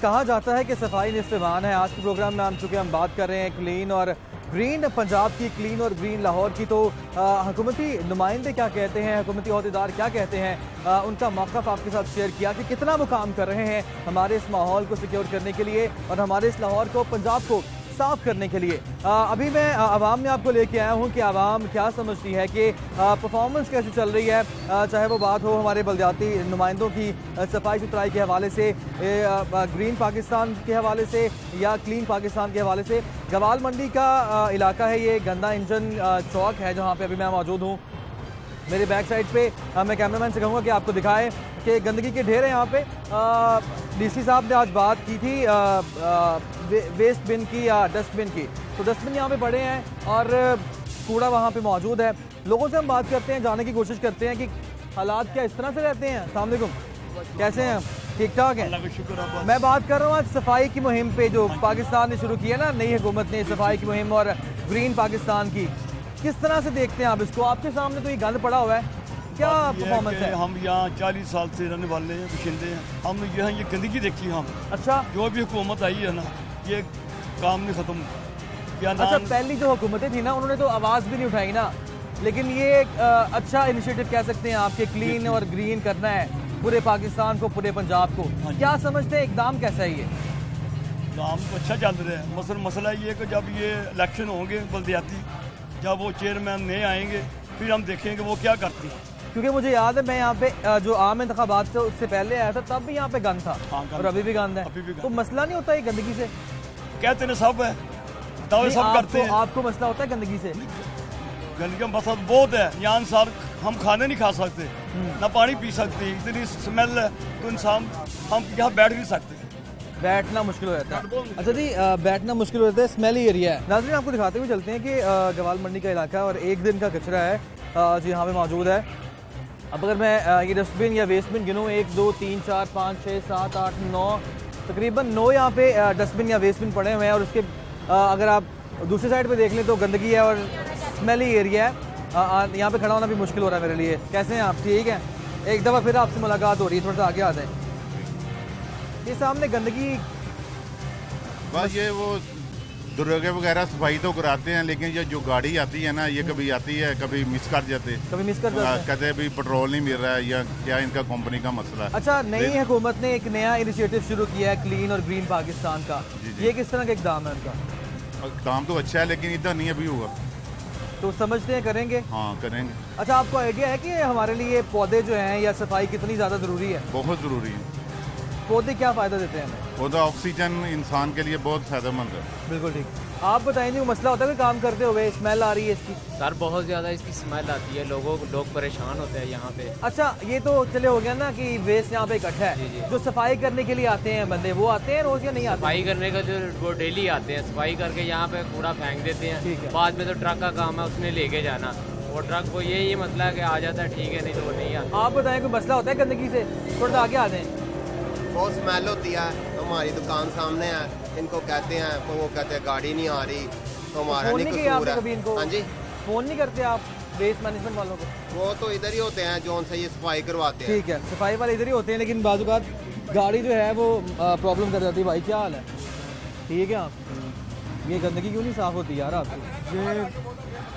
کہا جاتا ہے کہ صفائی نصف ایمان ہے۔ آج کے پروگرام میں ہم چکے ہم بات کر رہے ہیں کلین اور گرین، پنجاب کی کلین اور گرین لاہور کی، تو حکومتی نمائندے کیا کہتے ہیں؟ حکومتی عہدیدار کیا کہتے ہیں؟ ان کا موقف آپ کے ساتھ شیئر کیا کہ کتنا وہ کام کر رہے ہیں ہمارے اس ماحول کو سیکیور کرنے کے لیے اور ہمارے اس لاہور کو، پنجاب کو۔ صاف کرنے کے لیے۔ ابھی میں عوام میں آپ کو لے کے آیا ہوں کہ عوام کیا سمجھتی ہے کہ پرفارمنس کیسے چل رہی ہے۔ چاہے وہ بات ہو ہمارے بلدیاتی نمائندوں کی صفائی ستھرائی کے حوالے سے گرین پاکستان کے حوالے سے یا کلین پاکستان کے حوالے سے۔ گوال منڈی کا علاقہ ہے یہ گندا انجن چوک ہے جہاں پہ ابھی میں موجود ہوں۔ میرے بیک سائڈ پہ میں کیمرہ مین سے کہوں گا کہ آپ کو دکھائیں کہ گندگی کے ڈھیر ہیں یہاں پہ۔ ڈی سی صاحب نے آج بات کی تھی ویسٹ بن کی یا ڈسٹ بن کی. تو ڈسٹ بن یہاں پہ بڑے ہیں اور کوڑا وہاں پہ موجود ہے۔ لوگوں سے ہم بات کرتے ہیں جانے کی کوشش کرتے ہیں کہ حالات کیا اس طرح سے رہتے ہیں۔ السلام علیکم۔ کیسے ہیں؟ ٹھیک ٹھاک ہے میں بات کر رہا ہوں آج صفائی کی مہم پہ جو پاکستان نے شروع کی ہے نا نئی حکومت نے صفائی کی مہم اور گرین پاکستان کی۔ کس طرح سے دیکھتے ہیں آپ اس کو؟ آپ کے سامنے تو یہ گند پڑا ہوا ہے۔ کیا پرفارمنس ہے ہم یہاں چالیس سال سے رہنے والے ہیں بشندے ہیں۔ ہم یہاں یہ گندگی دیکھی ہم۔ اچھا۔ جو بھی حکومت آئی ہے نا یہ کام نہیں ختم اچھا پہلی جو حکومتیں تھیں نا انہوں نے تو آواز بھی نہیں اٹھائی نا۔ لیکن یہ ایک اچھا انیشیٹو کہہ سکتے ہیں آپ کے کلین اور گرین کرنا ہے پورے پاکستان کو پورے پنجاب کو۔ ہاں جی۔ کیا سمجھتے ہیں اقدام کیسا ہے یہ؟ کام تو اچھا چل رہا ہے۔ مثلا مسئلہ یہ کہ جب یہ الیکشن ہوں گے بلدیاتی جب وہ چیئرمین نئے آئیں گے پھر ہم دیکھیں گے وہ کیا کرتی ہیں۔ کیونکہ مجھے یاد ہے میں یہاں پہ جو عام انتخابات سے اس سے پہلے آیا تھا تب بھی یہاں پہ گند تھا۔ ہاں، اور ابھی بھی گند ہے۔ تو مسئلہ نہیں ہوتا یہ گندگی سے؟ کہتے ہیں؟ سب ہے سب کرتے ہیں۔ آپ کو مسئلہ ہوتا ہے گندگی سے۔ گندگی کا مسئلہ بہت ہے۔ یہاں انسان ہم کھانے نہیں کھا سکتے نہ پانی پی سکتے اتنی سمیل ہے تو انسان ہم یہاں بیٹھ نہیں سکتے۔ بیٹھنا مشکل ہو جاتا ہے۔ اچھا جی بیٹھنا مشکل ہو جاتا ہے۔ اسمیلی ایریا ہے۔ ناظرین آپ کو دکھاتے ہوئے چلتے ہیں کہ گوال منڈی کا علاقہ اور ایک دن کا کچرا ہے۔ جو یہاں پہ موجود ہے۔ اب اگر میں یہ ڈسٹ بن یا ویسٹ بن گنوں ایک دو تین چار پانچ چھ سات آٹھ نو تقریباً نو یہاں پہ ڈسٹ بن یا ویسٹ بن پڑے ہوئے ہیں اور اس کے اگر آپ دوسری سائڈ پہ دیکھ لیں تو گندگی ہے اور اسمیلی ایریا ہے۔ یہاں پہ کھڑا ہونا بھی مشکل ہو رہا ہے میرے لیے۔ کیسے ہیں آپ؟ ٹھیک ہے ایک دفعہ پھر آپ سے ملاقات ہو رہی ہے، تھوڑا سا آگے آ جائیں۔ یہ سامنے گندگی بس یہ وہ دروگے وغیرہ صفائی تو کراتے ہیں لیکن یہ جو گاڑی آتی ہے نا یہ کبھی آتی ہے کبھی مس کر جاتے کبھی مس کر جاتے کہتے بھی پٹرول نہیں مل رہا ہے یا کیا ان کا کمپنی کا مسئلہ ہے اچھا نئی حکومت نے ایک نیا انیشیٹو شروع کیا ہے کلین اور گرین پاکستان کا۔ یہ کس طرح کا اقدام ہے ان کا اقدام تو اچھا ہے لیکن ادھر نہیں ابھی ہوگا تو سمجھتے ہیں کریں گے ہاں کریں گے اچھا آپ کو آئیڈیا ہے کہ ہمارے لیے پودے جو ہیں یا صفائی کتنی زیادہ ضروری ہے بہت ضروری ہے پودے کیا فائدہ دیتے ہیں ہمیں؟ پودا آکسیجن انسان کے لیے بہت فائدہ مند ہے۔ بالکل ٹھیک۔ آپ بتائیں جی مسئلہ ہوتا ہے کہ کام کرتے ہوئے اسمیل آ رہی ہے اس کی؟ سر بہت زیادہ اس کی اسمیل آتی ہے۔ لوگوں لوگ پریشان ہوتے ہیں یہاں پہ۔ اچھا یہ تو چلے ہو گیا نا کہ ویسٹ یہاں پہ اکٹھا ہے۔ جی، جی۔ جو صفائی کرنے کے لیے آتے ہیں بندے وہ آتے ہیں روز یا نہیں آتے؟ صفائی کرنے کا جو وہ ڈیلی آتے ہیں۔ صفائی کر کے یہاں پہ کوڑا پھینک دیتے ہیں۔ بعد میں تو ٹرک کا کام ہے اس نے لے کے جانا۔ وہ ٹرک کو یہی مسئلہ ہے کہ آ جاتا ہے ٹھیک ہے نہیں تو وہ نہیں آتا۔ آپ بتائیں کوئی مسئلہ ہوتا ہے گندگی سے؟ تھوڑا آگے آ جائیں۔ بہت اسمیل ہوتی ہے۔ ہماری دکان سامنے ہے۔ ان کو کہتے ہیں وہ کہتے ہیں گاڑی نہیں آ رہی۔ تو ہمارا نہیں قصور ہے۔ ہاں جی۔ فون نہیں کرتے آپ ویسٹ مینجمنٹ والوں کو؟ وہ تو ادھر ہی ہوتے ہیں جو ان سے یہ صفائی کرواتے ہیں۔ ٹھیک ہے صفائی والے ادھر ہی ہوتے ہیں لیکن بعض اوقات گاڑی جو ہے وہ پرابلم کر جاتی ہے۔ بھائی کیا حال ہے؟ ٹھیک ہے آپ۔ یہ گندگی کیوں نہیں صاف ہوتی یار آپ کی؟ یہ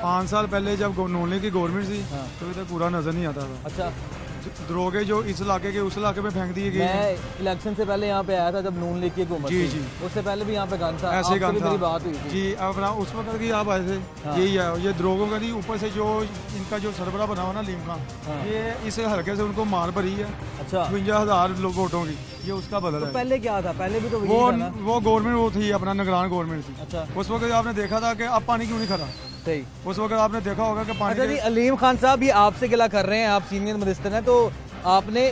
پانچ سال پہلے جب نولنے کی گورنمنٹ تھی ہاں۔ تو ادھر پورا نظر نہیں آتا تھا۔ اچھا۔ دروگے جو اس علاقے کے اس علاقے میں پھینک دیے گئے میں الیکشن سے پہلے یہاں پہ آیا تھا جب نون لیگ کی حکومت جی جی۔ اس سے پہلے بھی یہاں پہ گن تھا۔ ایسے گن تھا۔ بات ہوئی جی اپنا اس وقت کی آپ آئے تھے۔ ہاں۔ یہی ہے یہ دروگوں کا نہیں اوپر سے جو ان کا جو سربراہ بنا ہوا نا لیم خان ہاں۔ یہ اس حلقے سے ان کو مار بھری ہے۔ اچھا۔ ہزار لوگ ووٹوں کی۔ یہ اس کا بدل ہے۔ پہلے کیا تھا؟ پہلے بھی تو وہ گورنمنٹ وہ تھی اپنا نگران گورنمنٹ تھی۔ اچھا۔ اس وقت آپ نے دیکھا تھا کہ اب پانی کیوں نہیں کھڑا؟ صحیح اس وقت آپ نے دیکھا ہوگا کہ پانی اچھا جی علیم خان صاحب یہ آپ سے گلا کر رہے ہیں آپ سینئر مدستر ہیں تو آپ نے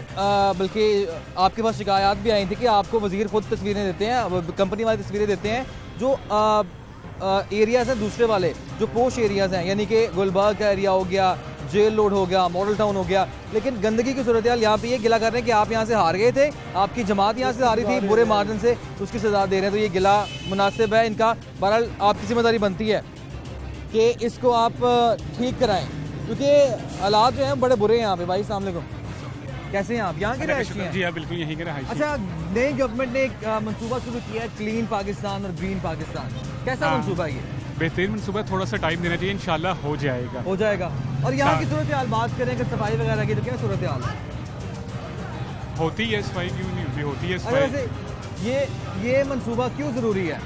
بلکہ آپ کے پاس شکایات بھی آئی تھی کہ آپ کو وزیر خود تصویریں دیتے ہیں کمپنی والے تصویریں دیتے ہیں جو ایریاز ہیں دوسرے والے جو پوش ایریاز ہیں یعنی کہ گلبرگ کا ایریا ہو گیا جیل روڈ ہو گیا ماڈل ٹاؤن ہو گیا لیکن گندگی کی صورتحال یہاں پہ یہ گلا کر رہے ہیں کہ آپ یہاں سے ہار گئے تھے آپ کی جماعت یہاں سے ہاری تھی برے مارجن سے اس کی سزا دے رہے ہیں تو یہ گلا مناسب ہے ان کا بہرحال آپ کی ذمہ داری بنتی ہے۔ کہ اس کو آپ ٹھیک کرائیں۔ کیونکہ حالات جو ہیں بڑے برے ہیں یہاں پہ بھائی السلام علیکم۔ کیسے ہیں آپ؟ یہاں کے رہائشی ہیں؟ جی ہاں بالکل یہیں کے رہائشی اچھا نئی گورنمنٹ نے ایک منصوبہ شروع کیا ہے کلین پاکستان اور گرین پاکستان کیسا ہاں، منصوبہ یہ؟ بہترین منصوبہ تھوڑا سا ٹائم دینا چاہیے انشاءاللہ ہو جائے گا۔ ہو جائے گا۔ اور یہاں کی ہاں۔ صورتحال بات کریں کہ صفائی وغیرہ کی تو کیا صورتحال؟ ہوتی ہے صفائی کیوں نہیں ہوتی ہوتی ہے صفائی۔ یہ یہ منصوبہ کیوں ضروری ہے؟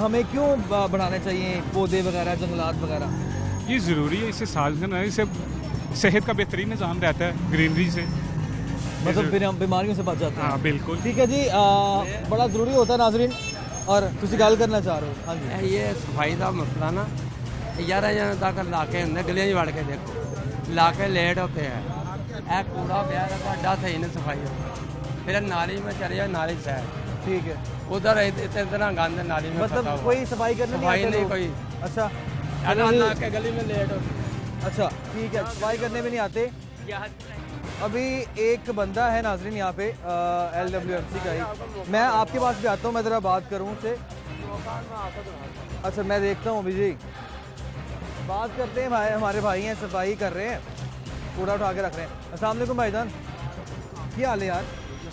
ہمیں کیوں بڑھانے چاہیے پودے وغیرہ جنگلات وغیرہ؟ یہ ضروری ہے اسے سازنا اس اسے صحت کا بہترین نظام رہتا ہے گرینری سے۔ مطلب پھر ہم بیماریوں سے بچ جاتے ہیں۔ ہاں بالکل۔ ٹھیک ہے جی بڑا ضروری ہوتا ہے ناظرین اور تھی گل کرنا چاہ رہے ہو۔ ہاں جی۔ یہ صفائی کا مسئلہ نا یار یہاں تک علاقے ہوں گلیاں ہی وڑ کے دیکھو۔ علاقے لیٹ ہوتے ہیں۔ یہ کوڑا پیا صحیح نہیں صفائی ہو پھر نالی میں چلے جاؤ نالی سے۔ ٹھیک ہے۔ ادھر اتنا گاند نالی میں مطلب کوئی صفائی کرنے صفائی نہیں کوئی۔ اچھا۔ گلی میں لیٹ اچھا ٹھیک ہے صفائی کرنے میں نہیں آتے۔ ابھی ایک بندہ ہے ناظرین یہاں پہ ایل ڈبلیو ایف سی کا ہی۔ میں آپ کے پاس بھی آتا ہوں میں ذرا بات کروں سے اچھا میں دیکھتا ہوں ابھی جی۔ بات کرتے ہیں ہمارے بھائی ہیں صفائی کر رہے ہیں۔ کوڑا اٹھا کے رکھ رہے ہیں۔ السلام علیکم بھائی جان۔ کیا حال ہے یار؟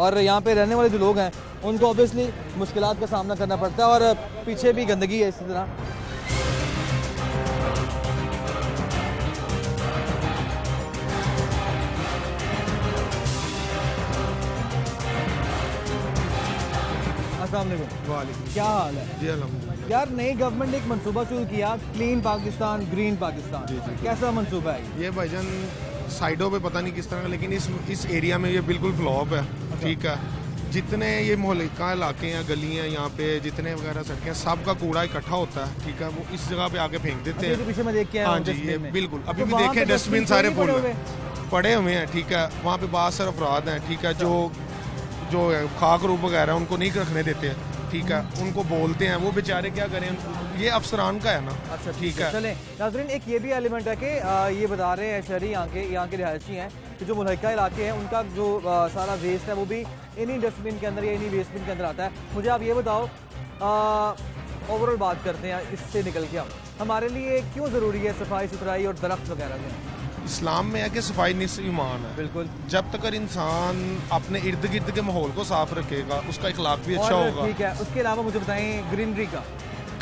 اور یہاں پہ رہنے والے جو لوگ ہیں ان کو اوبیسلی مشکلات کا سامنا کرنا پڑتا ہے اور پیچھے بھی گندگی ہے اسی طرح۔ السلام علیکم۔ کیا حال ہے؟ جی الحمد یار نئی گورنمنٹ نے ایک منصوبہ شروع کیا کلین پاکستان گرین پاکستان کیسا منصوبہ ہے یہ؟ بھائی جان سائڈوں پہ پتہ نہیں کس طرح لیکن اس اس ایریا میں یہ بالکل فلوپ ہے۔ ٹھیک ہے۔ جتنے یہ محلکہ علاقے ہیں گلیاں یہاں پہ جتنے وغیرہ سڑکیں سب کا کوڑا اکٹھا ہوتا ہے ٹھیک ہے؟ وہ اس جگہ پہ آ کے پھینک دیتے ہیں۔ ہاں جی یہ بالکل۔ ابھی بھی دیکھیں ڈسٹ بن سارے پھول پڑے ہوئے ہیں ٹھیک ہے؟ وہاں پہ بہت سارے افراد ہیں ٹھیک ہے؟ جو جو خاک روپ وغیرہ ان کو نہیں رکھنے دیتے ہیں۔ ٹھیک ہے ان کو بولتے ہیں وہ بیچارے کیا کریں؟ یہ افسران کا ہے نا۔ اچھا ٹھیک ہے چلیں۔ ناظرین ایک یہ بھی ایلیمنٹ ہے کہ یہ بتا رہے ہیں شہری یہاں کے یہاں کے رہائشی ہیں کہ جو ملحقہ علاقے ہیں ان کا جو سارا ویسٹ ہے وہ بھی انہی ڈسٹ بن کے اندر یا انہی ویسٹ بن کے اندر آتا ہے۔ مجھے آپ یہ بتاؤ اوورال بات کرتے ہیں اس سے نکل کے ہم ہمارے لیے کیوں ضروری ہے صفائی ستھرائی اور درخت وغیرہ میں؟ اسلام میں ہے کہ صفائی نصف ایمان ہے۔ بالکل۔ جب تک انسان اپنے ارد گرد کے ماحول کو صاف رکھے گا اس کا اخلاق بھی اچھا ہوگا۔ ٹھیک ہے اس کے علاوہ مجھے بتائیں گرینری کا۔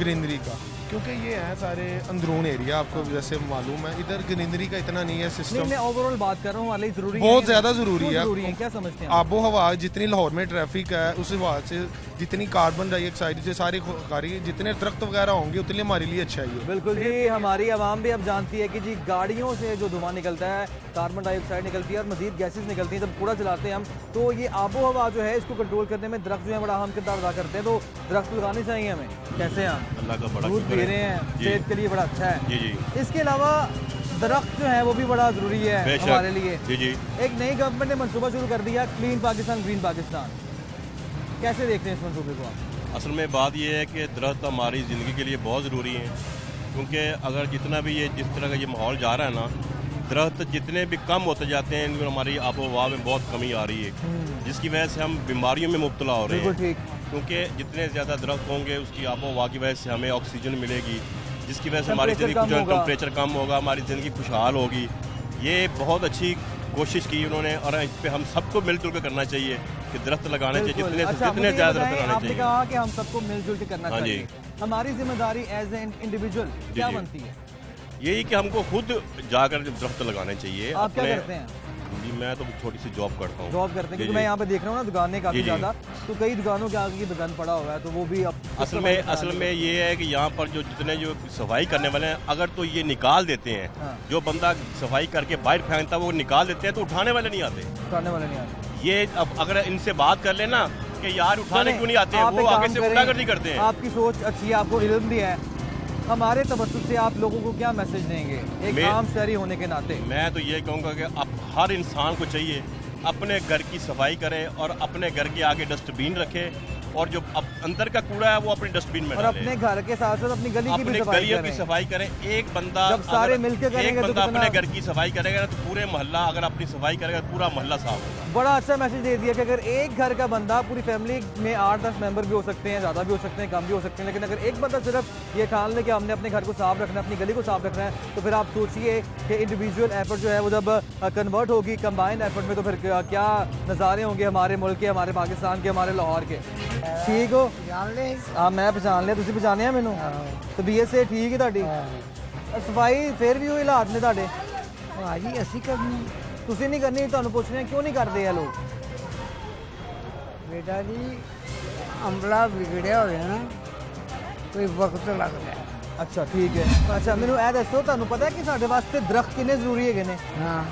گرینری کا۔ کیونکہ یہ ہے سارے اندرون ایریا آپ کو جیسے معلوم ہے ادھر گرینری کا اتنا نہیں ہے سسٹم میں اوور آل بات کر رہا ہوں ضروری بہت زیادہ ضروری ہے۔ کیا سمجھتے ہیں؟ آب و ہوا جتنی لاہور میں ٹریفک ہے اس حوال سے جتنی کاربن ڈائی آکسائڈ سے ساری خاری جتنے درخت وغیرہ ہوں گے اتنے ہمارے لیے اچھا ہے یہ۔ بالکل جی ہماری عوام بھی اب جانتی ہے کہ جی گاڑیوں سے جو دھواں نکلتا ہے کاربن ڈائی آکسائڈ نکلتی ہے اور مزید گیسز نکلتی ہیں جب کوڑا چلاتے ہیں ہم تو یہ آب و ہوا جو ہے اس کو کنٹرول کرنے میں درخت جو ہے بڑا اہم کردار ادا کرتے ہیں۔ تو درخت لگانے چاہیے ہمیں۔ کیسے ہیں اللہ کا بڑا دودھ پی رہے ہیں جی۔ صحت کے لیے بڑا اچھا ہے۔ جی جی۔ اس کے علاوہ درخت جو ہے وہ بھی بڑا ضروری ہے ہمارے لیے۔ جی جی۔ ایک نئی گورنمنٹ نے منصوبہ شروع کر دیا کلین پاکستان گرین پاکستان کیسے دیکھتے ہیں اس منصوبے کو آپ؟ اصل میں بات یہ ہے کہ درخت ہماری زندگی کے لیے بہت ضروری ہیں کیونکہ اگر جتنا بھی یہ جس طرح کا یہ ماحول جا رہا ہے نا درخت جتنے بھی کم ہوتے جاتے ہیں ان میں ہماری آب و ہوا میں بہت کمی آ رہی ہے جس کی وجہ سے ہم بیماریوں میں مبتلا ہو رہے ہیں۔ کیونکہ جتنے زیادہ درخت ہوں گے اس کی آب و ہوا کی وجہ سے ہمیں آکسیجن ملے گی جس کی وجہ سے ہماری زندگی جو ٹمپریچر کم ہوگا ہماری زندگی خوشحال ہوگی۔ یہ بہت اچھی کوشش کی انہوں نے اور اس پہ ہم سب کو مل جل کے کرنا چاہیے۔ کہ درخت لگانے چاہیے جتنے سے اچھا، جتنے زیادہ درخت لگانے چاہیے۔ کہا کہ ہم سب کو مل جل کے کرنا ہاں جی۔ چاہیے۔ ہماری ذمہ داری ایز اے انڈیویجول کیا جی۔ بنتی ہے؟ یہی کہ ہم کو خود جا کر درخت لگانے چاہیے آپ کیا کرتے ہیں؟ جی میں تو چھوٹی سی جاب کرتا ہوں۔ جاب کرتے ہیں جی، کیونکہ میں یہاں پہ دیکھ رہا ہوں نا دکانیں کافی زیادہ۔ تو کئی دکانوں کے آگے دکان پڑا ہوا ہے تو وہ بھی اصل میں اصل میں یہ ہے کہ یہاں پر جو جتنے جو صفائی کرنے والے ہیں اگر تو یہ نکال دیتے ہیں ہاں۔ جو بندہ صفائی کر کے باہر پھینکتا ہے وہ نکال دیتے ہیں تو اٹھانے والے نہیں آتے۔ اٹھانے والے نہیں آتے۔ یہ اب اگر ان سے بات کر لینا کہ یار اٹھانے کیوں نہیں آتے وہ آگے سے اٹھا کر نہیں کرتے ہیں۔ آپ کی سوچ اچھی ہے آپ کو علم بھی ہے۔ ہمارے تبسط سے آپ لوگوں کو کیا میسج دیں گے؟ ایک عام شہری ہونے کے ناطے۔ میں تو یہ کہوں گا کہ اب ہر انسان کو چاہیے اپنے گھر کی صفائی کرے اور اپنے گھر کے آگے ڈسٹ بین رکھے اور جو اب اندر کا کوڑا ہے وہ اپنی ڈسٹ بین میں اور اپنے گھر کے ساتھ ساتھ اپنی گلی کی بھی صفائی گلیوں کی صفائی کریں۔ ایک بندہ جب سارے مل کے کریں گے تو اپنے گھر کی صفائی کرے گا تو پورے محلہ اگر اپنی صفائی کرے گا پورا محلہ صاف ہوگا بڑا اچھا میسج دے دیا کہ اگر ایک گھر کا بندہ پوری فیملی میں آٹھ دس ممبر بھی ہو سکتے ہیں زیادہ بھی ہو سکتے ہیں کم بھی ہو سکتے ہیں لیکن اگر ایک بندہ صرف یہ ٹھان لے کہ ہم نے اپنے گھر کو صاف رکھنا ہے اپنی گلی کو صاف رکھنا ہے تو پھر آپ سوچیے کہ انڈیویجول ایفرٹ جو ہے وہ جب کنورٹ ہوگی کمبائن ایفرٹ میں تو پھر کیا نظارے ہوں گے ہمارے ملک کے ہمارے پاکستان کے ہمارے لاہور کے؟ ٹھیک ہو؟ ہاں میں پہچان لیا تھی پہچانے ہیں مینو تو بی ایس اے ٹھیک ہے تاری صفائی پھر بھی ہوئی حالات نے ہاں جی اسی کرنی ਤੁਸੀਂ ਨਹੀਂ ਕਰਨੀ ਤੁਹਾਨੂੰ ਪੁੱਛ ਰਹੇ ਕਿਉਂ ਨਹੀਂ ਕਰਦੇ ਇਹ ਲੋਕ? ਬੇਟਾ ਜੀ ਅੰਬਲਾ ਵਿਗੜਿਆ ਹੋਇਆ ਨਾ ਕੋਈ ਵਕਤ ਲੱਗਦਾ। ਹੈ। ਅੱਛਾ ਠੀਕ ਹੈ। ਅੱਛਾ ਮੈਨੂੰ ਇਹ ਦੱਸੋ ਤੁਹਾਨੂੰ ਪਤਾ ਹੈ ਕਿ ਸਾਡੇ ਵਾਸਤੇ ਦਰਖਤ ਕਿੰਨੇ ਜ਼ਰੂਰੀ ਹੈਗੇ ਨੇ? ਹਾਂ।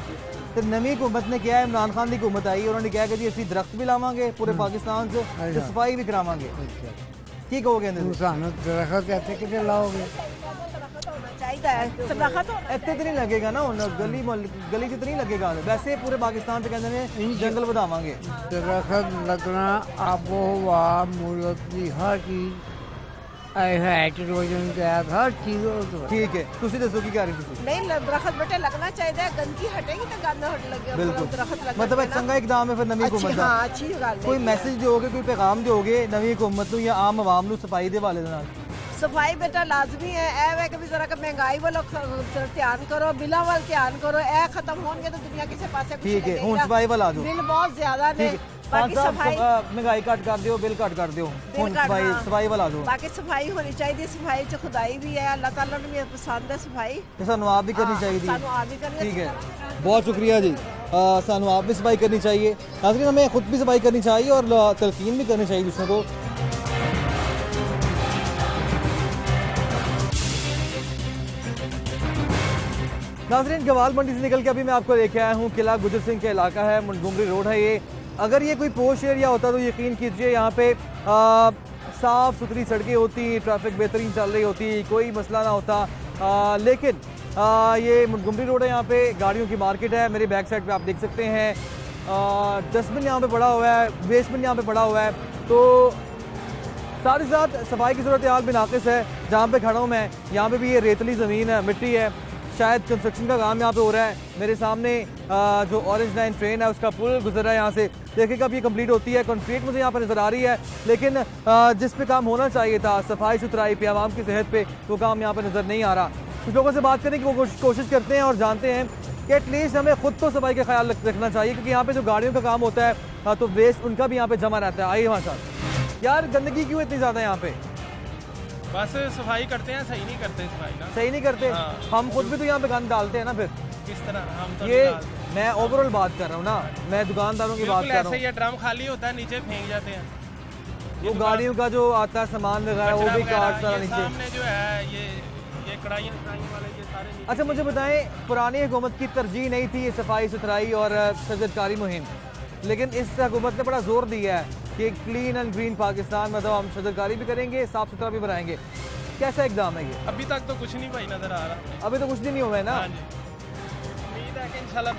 ਤੇ ਨਵੀਂ ਹਕੂਮਤ ਨੇ ਕਿਹਾ ਇਮਰਾਨ ਖਾਨ ਦੀ ਹਕੂਮਤ ਆਈ ਉਹਨਾਂ ਨੇ ਕਿਹਾ ਕਿ ਜੀ ਅਸੀਂ ਦਰਖਤ ਵੀ ਲਾਵਾਂਗੇ ਪੂਰੇ ਪਾਕਿਸਤਾਨ 'ਚ ਤੇ। ਸਫ਼ਾਈ ਵੀ ਕਰਾਵਾਂਗੇ। ਕੀ ਕਹੋਗੇ ਤੂੰ ਤੇ? ਸਾਨੂੰ ਦਰਖਤ ਇੱਥੇ ਕਿਤੇ ਲਾਓਗੇ? چاہیے جنگل بدھاواں گے درخت لگنا آب و ہوا ملک کی ہر چیز ہائیڈروجن گیس ہر چیز ٹھیک ہے تھی دسو کی کہہ رہی نہیں درخت بیٹے لگنا چاہیے گندگی ہٹے گی تو گند ہٹ لگے بالکل مطلب چنگا اقدام ہے پھر نمی حکومت کوئی میسج دو گے کوئی پیغام دو گے نمی حکومت یا عام عوام نو صفائی دے والے دے نال صفائی بیٹا لازمی ہے اے وے کبھی ذرا کہ مہنگائی والا دھیان کرو بلا والا دھیان کرو اے ختم ہون گے تو دنیا کسے پاسے ٹھیک ہے ہون صفائی والا دو بل بہت زیادہ نے باقی مہنگائی کٹ کر دیو بل کٹ کر دیو ہن صفائی صفائی والا دو باقی صفائی ہونی چاہیے صفائی چ خدائی بھی ہے اللہ تعالی نے بھی پسند ہے صفائی تے سانو آپ بھی کرنی چاہیے سانو آپ بھی کرنی ٹھیک ہے بہت شکریہ جی سانو آپ بھی صفائی کرنی چاہیے ناظرین ہمیں خود بھی صفائی کرنی چاہیے اور تلقین بھی کرنی چاہیے دوسروں کو ناظرین گوال منڈی سے نکل کے ابھی میں آپ کو لے کے آیا ہوں قلعہ گجر سنگھ کا علاقہ ہے منڈگمری روڈ ہے یہ۔ اگر یہ کوئی پوش ایریا ہوتا تو یقین کیجیے یہاں پہ صاف ستھری سڑکیں ہوتی ٹریفک بہترین چل رہی ہوتی کوئی مسئلہ نہ ہوتا۔ آ, لیکن آ, یہ منڈگمری روڈ ہے یہاں پہ گاڑیوں کی مارکیٹ ہے میرے بیک سائڈ پہ آپ دیکھ سکتے ہیں۔ ڈسٹ بن یہاں پہ پڑا ہوا ہے ویسٹ بن یہاں پہ پڑا ہوا ہے۔ تو ساتھ ہی ساتھ صفائی کی صورتحال بھی ناقص ہے جہاں پہ کھڑا ہوں میں یہاں پہ بھی یہ ریتلی زمین ہے مٹی ہے۔ شاید کنسٹرکشن کا کام یہاں پہ ہو رہا ہے۔ میرے سامنے جو اورنج لائن ٹرین ہے، اس کا پل گزر رہا ہے یہاں سے۔ دیکھیں کب یہ کمپلیٹ ہوتی ہے۔ کنکریٹ مجھے یہاں پر نظر آ رہی ہے۔ لیکن جس پہ کام ہونا چاہیے تھا، صفائی ستھرائی پہ، عوام کی صحت پہ، وہ کام یہاں پہ نظر نہیں آ رہا۔ کچھ لوگوں سے بات کرنے کی وہ کوشش کرتے ہیں اور جانتے ہیں کہ ایٹ لیسٹ ہمیں خود تو صفائی کا خیال رکھنا چاہیے۔ کیونکہ یہاں پہ جو گاڑیوں کا کام ہوتا ہے ہاں، تو ویسٹ ان کا بھی یہاں پہ جمع رہتا ہے۔ آئیے ہمارے ساتھ یار، گندگی کیوں اتنی زیادہ ہے یہاں پہ؟ بس صفائی کرتے ہیں صحیح نہیں کرتے صفائی نا۔ صحیح نہیں کرتے؟ ہاں۔ ہم خود بھی تو یہاں پہ گند ڈالتے ہیں نا پھر۔ کس طرح؟ ہم تو یہ میں اوور آل بات کر رہا ہوں نا۔ میں دکانداروں کی بات کر رہا ہوں۔ یہ ڈرم خالی ہوتا ہے نیچے پھینک جاتے ہیں۔ وہ گاڑیوں کا جو آتا ہے سامان وغیرہ وہ بھی کارڈ سارا نیچے۔ سامنے جو ہے یہ یہ کڑھائیاں کڑھائیاں والے یہ سارے اچھا مجھے بتائیں پرانی حکومت کی ترجیح نہیں تھی یہ صفائی ستھرائی اور سرزدکاری مہم۔ لیکن اس حکومت نے بڑا زور دیا ہے کہ کلین اینڈ گرین پاکستان مطلب ہم شجرکاری بھی کریں گے صاف ستھرا بھی بنائیں گے۔ کیسا اقدام ہے یہ؟ ابھی تک تو کچھ نہیں بھائی نظر آ رہا۔ ابھی تو کچھ نہیں ہوا ہے نا؟ ہاں جی۔ امید ہے کہ انشاءاللہ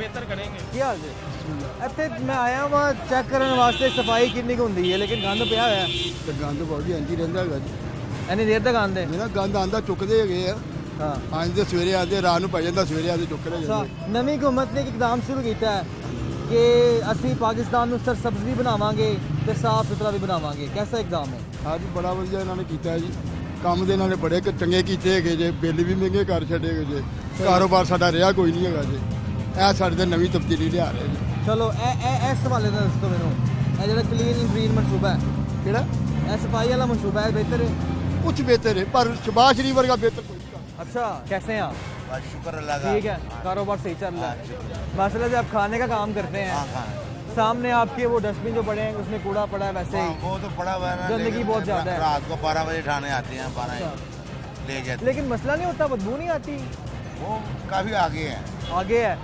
کیا ਕਿ ਅਸੀਂ ਪਾਕਿਸਤਾਨ ਨੂੰ ਸਰਸਬਜ਼ ਵੀ ਬਣਾਵਾਂਗੇ ਤੇ ਸਾਫ਼ ਸੁਥਰਾ ਵੀ ਬਣਾਵਾਂਗੇ। ਕਿਹਦਾ ਇਕਦਾਮ ਹੈ? ਹਾਂ ਜੀ ਬੜਾ ਵਧੀਆ ਇਹਨਾਂ ਨੇ ਕੀਤਾ ਜੀ। ਕੰਮ ਦੇ ਇਹਨਾਂ ਨੇ ਬੜੇ ਚੰਗੇ ਕੀਤੇ ਹੈਗੇ ਜੇ। ਬਿੱਲ ਵੀ ਮਹਿੰਗੇ ਕਰ ਛੱਡੇ ਹੈਗੇ ਜੇ। ਕਾਰੋਬਾਰ ਸਾਡਾ ਰਿਹਾ ਕੋਈ ਨਹੀਂ ਹੈਗਾ ਜੀ। ਇਹ ਸਾਡੇ ਤੇ ਨਵੀਂ ਤਬਦੀਲੀ ਲਿਆ ਰਹੇ ਜੀ ਚਲੋ ਇਹ ਇਹ ਇਸ ਹਵਾਲੇ ਦਾ ਦੱਸੋ ਮੈਨੂੰ। ਇਹ ਜਿਹੜਾ ਕਲੀਨ ਗ੍ਰੀਨ ਮਨਸੂਬਾ ਹੈ। ਕਿਹੜਾ? ਇਹ ਸਫ਼ਾਈ ਵਾਲਾ ਮਨਸੂਬਾ ਹੈ ਬਿਹਤਰ ਹੈ? ਕੁਝ ਬਿਹਤਰ ਹੈ ਪਰ ਸ਼ਬਾਸ਼ ਨਹੀਂ ਵਰਗਾ ਬਿਹਤਰ ਕੋਈ ਅੱਛਾ ਕਿਵੇਂ ਆ? ਬਸ ਸ਼ੁਕਰ ਅੱਲਾਹ ਦਾ। ਠੀਕ ਹੈ ਕਾਰੋਬਾਰ ਸਹੀ ਚੱਲ ਹੈ। ماشاء سے آپ کھانے کا کام کرتے ہیں ہاں، ہاں۔ سامنے آپ کے وہ ڈسٹ بن جو پڑے ہیں اس میں کوڑا پڑا ہے ویسے ہی۔ ہاں، وہ تو پڑا ہوا ہے گندگی بہت زیادہ ہے۔ رات کو بارہ بجے ٹھانے آتے ہیں بارہ اچھا۔ لے جاتے لیکن مسئلہ نہیں ہوتا بدبو نہیں آتی؟ وہ کافی آگے ہے آگے ہے۔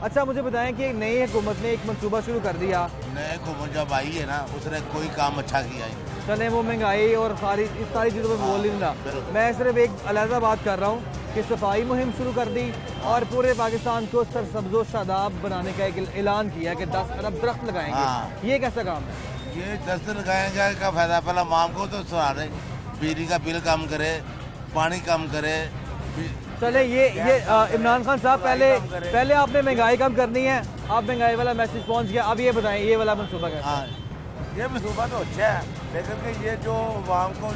اچھا مجھے بتائیں کہ نئی حکومت نے ایک منصوبہ شروع کر دیا۔ نئی حکومت جب آئی ہے نا اس نے کوئی کام اچھا کیا ہے چلیں وہ مہنگائی اور ساری اس ساری چیزوں پہ بول نہیں رہا۔ میں صرف ایک علیحدہ بات کر رہا ہوں۔ کہ صفائی مہم شروع کر دی اور پورے پاکستان کو سرسبز و شاداب بنانے کا ایک اعلان کیا کہ دس ارب درخت لگائیں گے۔ ہاں۔ یہ کیسا کام ہے؟ یہ دس لگائیں گے کا فائدہ پہلا مام کو تو سنا بجلی کا بل کم کرے پانی کم کرے۔ چلے یہ یہ عمران خان صاحب پہلے پہلے آپ نے مہنگائی کم کرنی ہے۔ آپ مہنگائی والا میسج پہنچ گیا۔ اب یہ بتائیں یہ والا منصوبہ کیسا ہے؟ ہاں۔ یہ منصوبہ تو اچھا ہے لیکن کہ یہ جو عوام کو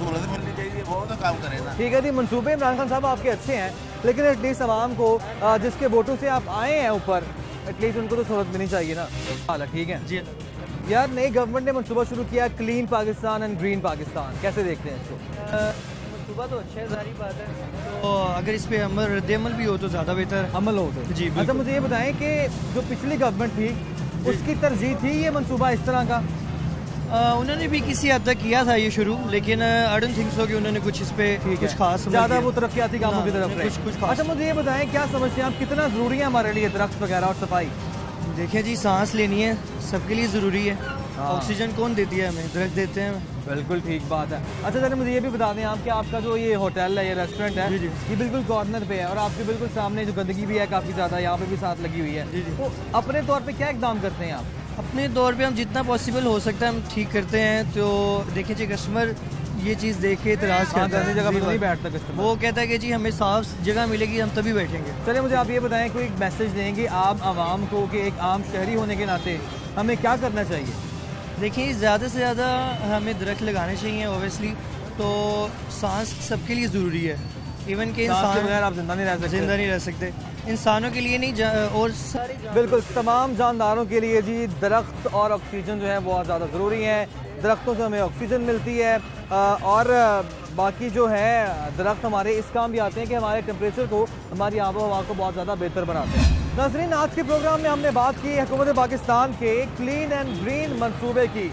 سہولت ملنی چاہیے وہ تو کام کرے نا۔ ٹھیک ہے جی منصوبے عمران خان صاحب آپ کے اچھے ہیں لیکن ایٹ لیسٹ عوام کو جس کے ووٹوں سے آپ آئے ہیں اوپر ایٹ لیسٹ ان کو تو سہولت ملنی چاہیے نا۔ حالا ٹھیک ہے۔ جی۔ یار نئی گورنمنٹ نے منصوبہ شروع کیا clean Pakistan and green Pakistan کیسے دیکھتے ہیں اس کو؟ منصوبہ تو اچھا ہے ظاہری بات ہے۔ تو اگر اس پہ عمل رد عمل بھی ہو تو زیادہ بہتر۔ عمل ہو تو۔ جی اچھا مجھے یہ بتائیں کہ جو پچھلی گورنمنٹ تھی اس کی ترجیح تھی یہ منصوبہ اس طرح کا؟ انہوں نے بھی کسی حد تک کیا تھا یہ شروع لیکن آئی ڈونٹ تھنک سو کہ انہوں نے کچھ اس پہ کچھ خاص زیادہ۔ وہ ترقیاتی کاموں کی ہاں، طرف رہے۔ کچھ کچھ خاص۔ اچھا مجھے یہ بتائیں کیا سمجھتے ہیں آپ کتنا ضروری ہے ہمارے لیے درخت وغیرہ اور صفائی؟ دیکھیں جی سانس لینی ہے سب کے لیے ضروری ہے۔ ہاں۔ آکسیجن کون دیتی ہے ہمیں؟ درخت دیتے ہیں۔ بالکل ٹھیک بات ہے۔ اچھا سر مجھے یہ بھی بتا دیں آپ کہ آپ کا جو یہ ہوٹل ہے یہ ریسٹورینٹ ہے یہ بالکل کارنر پہ ہے اور آپ کے بالکل سامنے جو گندگی بھی ہے کافی زیادہ یہاں پہ بھی ساتھ لگی ہوئی ہے۔ تو اپنے طور پہ کیا اقدام کرتے ہیں آپ؟ اپنے دور پہ ہم جتنا پاسبل ہو سکتا ہے ہم ٹھیک کرتے ہیں تو دیکھیں جی کسٹمر یہ چیز دیکھ کے اعتراض ہاں، کرتا ہے۔ جگہ پہ تو نہیں۔ بیٹھتا customer۔ وہ کہتا ہے کہ جی ہمیں صاف جگہ ملے گی ہم تبھی بیٹھیں گے۔ چلے مجھے آپ یہ بتائیں کوئی ایک میسج دیں گے آپ عوام کو کہ ایک عام شہری ہونے کے ناطے ہمیں کیا کرنا چاہیے؟ دیکھیں زیادہ سے زیادہ ہمیں درخت لگانے چاہیے اوبیسلی تو سانس سب کے لیے ضروری ہے۔ ایون کہ انسان بغیر آپ زندہ نہیں رہ سکتے۔ زندہ نہیں رہ سکتے۔ انسانوں کے لیے نہیں اور سارے بالکل تمام جانداروں کے لیے جی درخت اور آکسیجن جو ہے بہت زیادہ ضروری ہیں۔ درختوں سے ہمیں آکسیجن ملتی ہے۔ اور باقی جو ہے درخت ہمارے اس کام بھی آتے ہیں کہ ہمارے ٹیمپریچر کو ہماری آب و ہوا کو بہت زیادہ بہتر بناتے ہیں۔ ناظرین آج کے پروگرام میں ہم نے بات کی حکومت پاکستان کے کلین اینڈ گرین منصوبے کی۔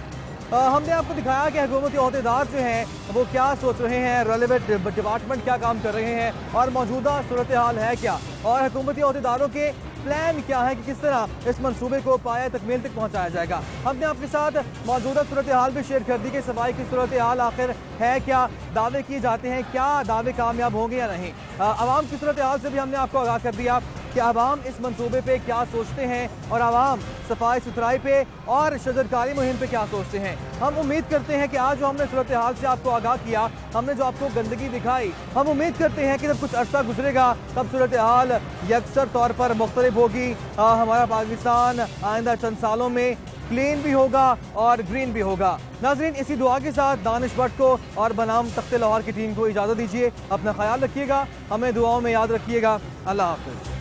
ہم نے آپ کو دکھایا کہ حکومتی عہدیدار جو ہیں، وہ کیا سوچ رہے ہیں ریلیونٹ ڈپارٹمنٹ کیا کام کر رہے ہیں اور موجودہ صورتحال ہے کیا؟ اور حکومتی عہدیداروں کے پلان کیا ہے کہ کس طرح اس منصوبے کو پائے تکمیل تک پہنچایا جائے گا؟ ہم نے آپ کے ساتھ موجودہ صورتحال بھی شیئر کر دی کہ صفائی کی صورتحال آخر ہے کیا؟ دعوے کیے جاتے ہیں، کیا دعوے کامیاب ہوں گے یا نہیں؟ عوام کی صورتحال سے بھی ہم نے آپ کو آگاہ کر دیا۔ کہ عوام اس منصوبے پہ کیا سوچتے ہیں اور عوام صفائی ستھرائی پہ اور شجرکاری مہم پہ کیا سوچتے ہیں؟ ہم امید کرتے ہیں کہ آج جو ہم نے صورتحال سے آپ کو آگاہ کیا ہم نے جو آپ کو گندگی دکھائی ہم امید کرتے ہیں کہ جب کچھ عرصہ گزرے گا تب صورتحال یکسر طور پر مختلف ہوگی۔ آ، ہمارا پاکستان آئندہ چند سالوں میں کلین بھی ہوگا اور گرین بھی ہوگا۔ ناظرین اسی دعا کے ساتھ دانش بٹ کو اور بنام تخت لاہور کی ٹیم کو اجازت دیجیے اپنا خیال رکھیے گا ہمیں دعاؤں میں یاد رکھیے گا۔ اللہ حافظ۔